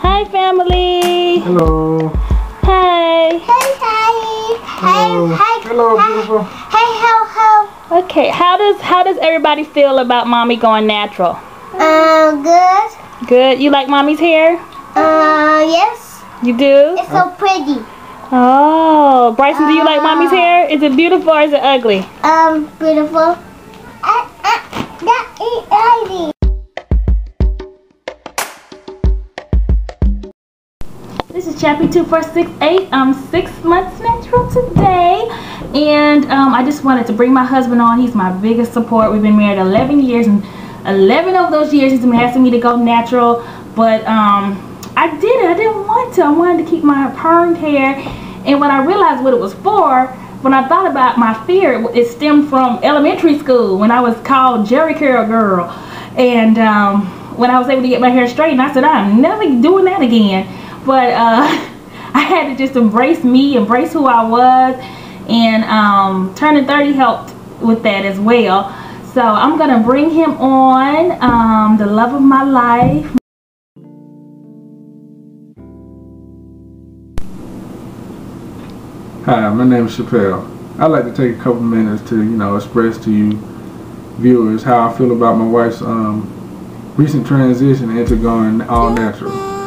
Hi, family. Hello. Hey. Hey, Daddy. Hello. Hey, hey, Hello, hey, beautiful. Hey, how, how? Okay. How does how does everybody feel about mommy going natural? Um, good. Good. You like mommy's hair? Uh, yes. You do? It's so pretty. Oh, Bryson, do you like mommy's hair? Is it beautiful or is it ugly? Um, beautiful. Uh, uh, that is Daddy. Chappy two four six eight. I'm six months natural today, and um, I just wanted to bring my husband on. He's my biggest support. We've been married 11 years, and 11 of those years he's been asking me to go natural, but um, I did it. I didn't want to. I wanted to keep my permed hair, and when I realized what it was for, when I thought about my fear, it, stemmed from elementary school when I was called Jheri Curl Girl, and um, when I was able to get my hair straightened, I said I'm never doing that again but uh, I had to just embrace me, embrace who I was, and um, turning 30 helped with that as well. So I'm gonna bring him on, um, the love of my life. Hi, my name is Chappelle. I'd like to take a couple minutes to, you know, express to you viewers how I feel about my wife's um, recent transition into going all natural.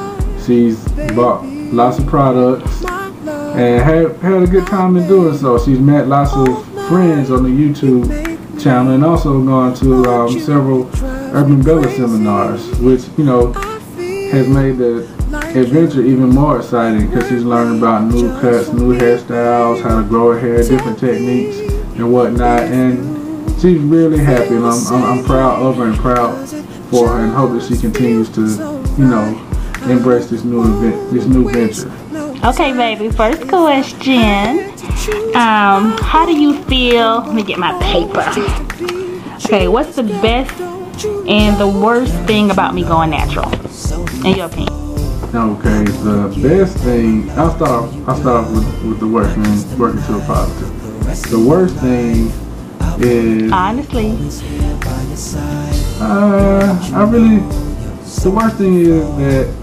She's bought lots of products and had, had a good time in doing so. She's met lots of friends on the YouTube channel and also gone to um, several Urban Bella seminars, which, you know, has made the adventure even more exciting because she's learning about new cuts, new hairstyles, how to grow her hair, different techniques and whatnot. And she's really happy and I'm, I'm, I'm proud of her and proud for her and hope that she continues to, you know, embrace this new event, this new venture. Okay, baby. First question. Um, how do you feel? Let me get my paper. Okay, what's the best and the worst thing about me going natural? In your opinion? Okay, the best thing I'll start off I'll start off with, with the worst and work into a positive. The worst thing is Honestly. uh I really the worst thing is that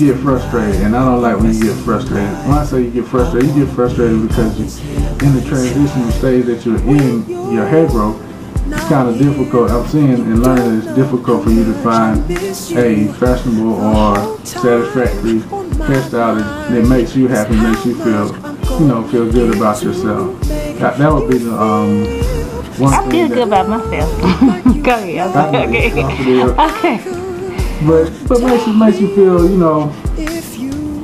you get frustrated, and I don't like when you get frustrated. When I say you get frustrated, you get frustrated because you, in the transition stage that you're in, your hair growth, it's kind of difficult. I'm seeing and learning that it's difficult for you to find a fashionable or satisfactory hairstyle that, that makes you happy, makes you feel, you know, feel good about yourself. That, that would be the um, I feel good about myself. Go ahead. Okay. Okay. But but makes you makes you feel you know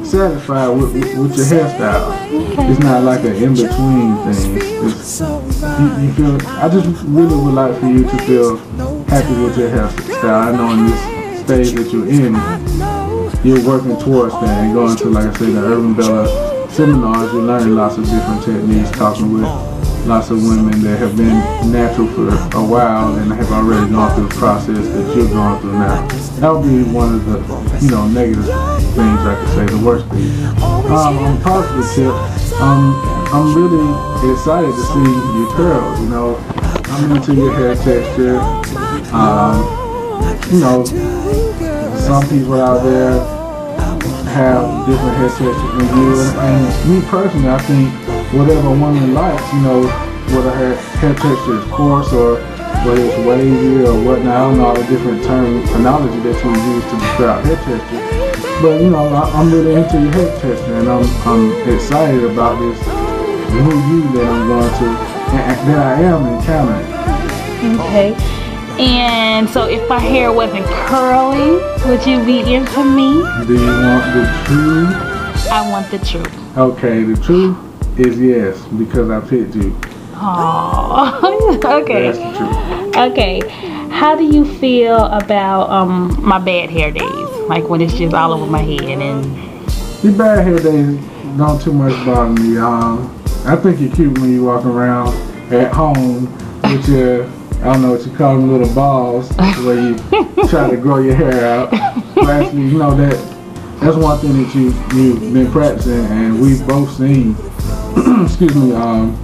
satisfied with, with, with your hairstyle. It's not like an in between thing. It's, you, you feel. I just really would like for you to feel happy with your hairstyle. I know in this stage that you're in, you're working towards that and going to like I said, the Urban Bella seminars. You're learning lots of different techniques, talking with lots of women that have been natural for a while and have already gone through the process that you're going through now. That would be one of the, you know, negative things I could say, the worst thing. Um, on a positive tip, um, I'm really excited to see your curls, you know. I'm into your hair texture. Um, you know, some people out there have different hair textures than you. And, and me personally, I think whatever woman likes, you know, whether her hair texture is coarse or whether it's wavy or whatnot, I don't know all the different terminology that you use to describe hair texture. But you know, I, I'm really into your hair texture, and I'm I'm excited about this new you that I'm going to and, that I am encountering. Okay. And so if my hair wasn't curly, would you be into me? Do you want the truth? I want the truth. Okay, the truth is yes because I picked you. Aww. okay. That's the truth. Okay. How do you feel about um my bad hair days? Like when it's just all over my head and Your bad hair days don't too much bother me. Um, I think you're cute when you walk around at home with your, I don't know what you call them, little balls, where you try to grow your hair out. Actually, you know that that's one thing that you you've been practicing, and we've both seen. excuse me. Um,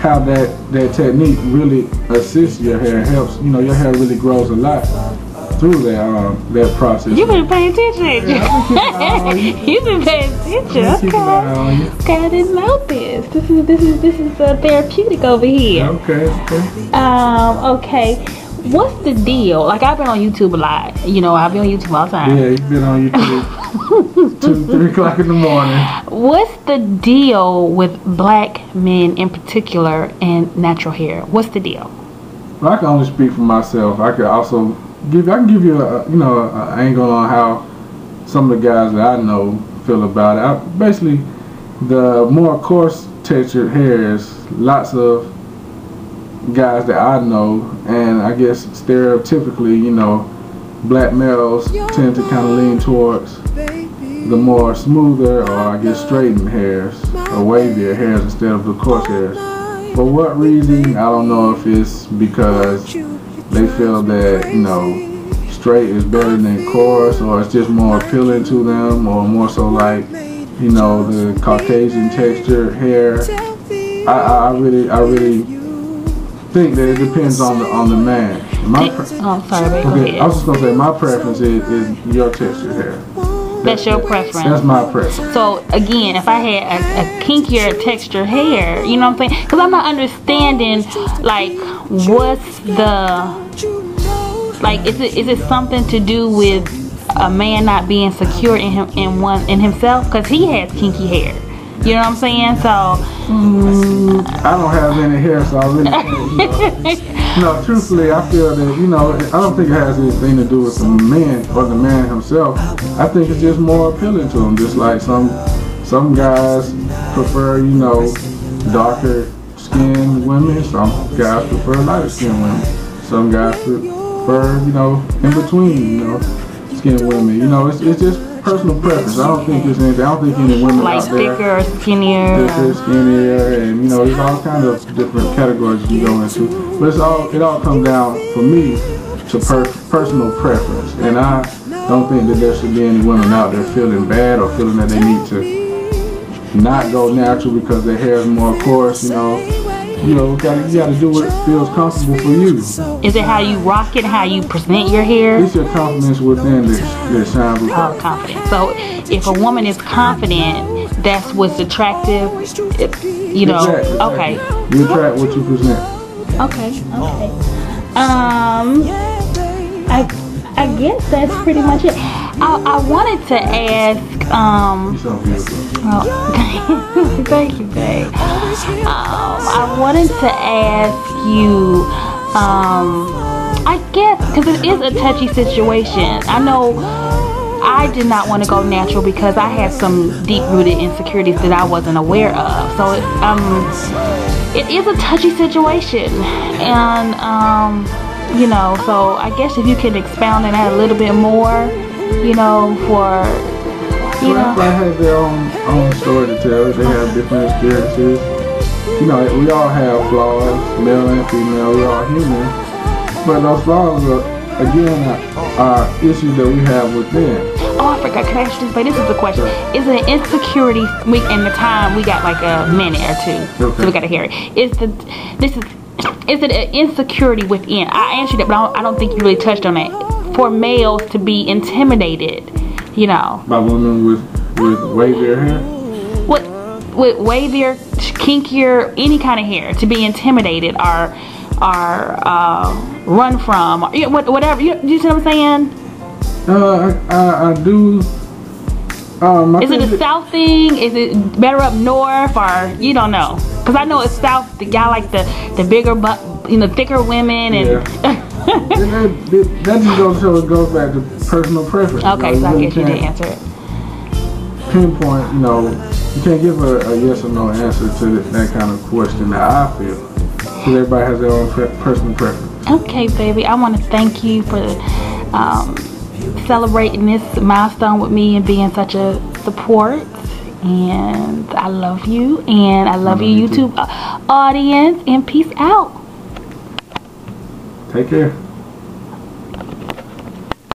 how that that technique really assists your hair, helps. You know, your hair really grows a lot through that um, that process. You've been paying attention? Yeah, I've been keeping an eye on you. you been paying attention. I've been keeping an eye Okay. Okay, I didn't know this. This is this is this is uh, therapeutic over here. Okay, okay. Um, okay. What's the deal? Like I've been on YouTube a lot. You know, I've been on YouTube all the time. Yeah, you've been on YouTube two, three o'clock in the morning. What's the deal with black men in particular and natural hair? What's the deal? Well, I can only speak for myself. I could also give. I can give you a you know an angle on how some of the guys that I know feel about it. I, basically, the more coarse textured hairs, lots of guys that I know, and I guess stereotypically, you know, black males tend to kind of lean towards the more smoother or I guess straightened hairs or wavier hairs instead of the coarse hairs. For what reason, I don't know if it's because they feel that, you know, straight is better than coarse or it's just more appealing to them or more so like, you know, the Caucasian texture hair. I, I I really, I really think that it depends on the on the man. My pre- Oh, sorry, okay, I was just gonna say my preference is, is your texture hair. That's your preference. That's my preference. So again, if I had a, a kinkier texture hair, you know what I'm saying? Because I'm not understanding like what's the like is it is it something to do with a man not being secure in him in one in himself? Because he has kinky hair. You know what I'm saying? So mm. I don't have any hair, so I really can't. You know. no, truthfully, I feel that you know I don't think it has anything to do with the man or the man himself. I think it's just more appealing to him. Just like some some guys prefer, you know, darker skinned women. Some guys prefer lighter skinned women. Some guys prefer, you know, in between, you know, skinned women. You know, it's it's just personal preference. I don't think it's anything. I don't think any women like out there thicker or skinnier. thicker, skinnier, and you know, there's all kind of different categories you go into. But it's all it all comes down for me to per- personal preference, and I don't think that there should be any women out there feeling bad or feeling that they need to not go natural because their hair is more coarse. You know, you know, gotta, you got to do what feels comfortable for you. Is it how you rock it, how you present your hair? It's your confidence within that, that shines with Oh, confident. So if a woman is confident, that's what's attractive. It- you know. Exactly, exactly. Okay. You attract what you present. Okay. Okay. Um, I I guess that's pretty much it. I I wanted to ask. Um. Oh, thank you, babe. Um, I wanted to ask you, um, I guess, because it is a touchy situation. I know I did not want to go natural because I had some deep-rooted insecurities that I wasn't aware of. So, it, um, it is a touchy situation, and um, you know, so I guess if you can expound on that a little bit more, you know, for you know. everybody has their own own story to tell. They have different experiences. You know, we all have flaws, male and female. We're all human. But those flaws are, again, are, are issues that we have within. Oh, I forgot. Can I ask you this? But this is the question. Is it an insecurity? We in the time we got like a minute or two, Okay. so we got to hear it. Is the this is is it an insecurity within? I answered it, but I don't, I don't think you really touched on it. For males to be intimidated, you know, By women with, with wavier hair. what with wavier, kinkier, any kind of hair to be intimidated or or uh, run from, or, you know, whatever. You, you see what I'm saying? Uh, I, I, I do. Um, Is it a south thing? Is it better up north, or you don't know? Because I know it's south. The guy like the the bigger, but you know, thicker women, and that, that, that just goes it goes back to personal preference. okay, You so I guess you did can't answer it. Pinpoint, you know, you can't give a, a yes or no answer to that kind of question that I feel. Because everybody has their own pre- personal preference. Okay, baby, I want to thank you for um, celebrating this milestone with me and being such a support. And I love you, and I love love you. YouTube uh, audience. And peace out. Take care.